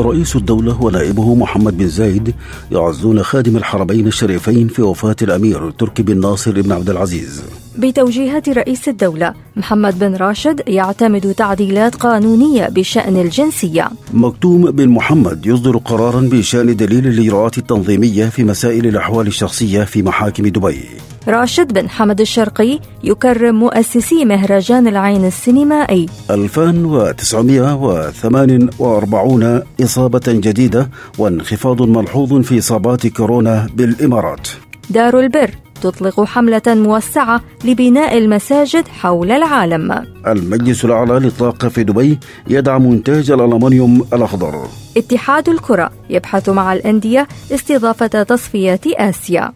رئيس الدولة ونائبه محمد بن زايد يعزون خادم الحرمين الشريفين في وفاة الأمير تركي بن ناصر بن عبد العزيز. بتوجيهات رئيس الدولة محمد بن راشد يعتمد تعديلات قانونية بشأن الجنسية. مكتوم بن محمد يصدر قرارا بشأن دليل الإجراءات التنظيمية في مسائل الأحوال الشخصية في محاكم دبي. راشد بن حمد الشرقي يكرم مؤسسي مهرجان العين السينمائي. 2948 إصابة جديدة وانخفاض ملحوظ في إصابات كورونا بالإمارات. دار البر تطلق حملة موسعة لبناء المساجد حول العالم. المجلس الأعلى للطاقة في دبي يدعم إنتاج الألمنيوم الأخضر. اتحاد الكرة يبحث مع الأندية استضافة تصفيات آسيا.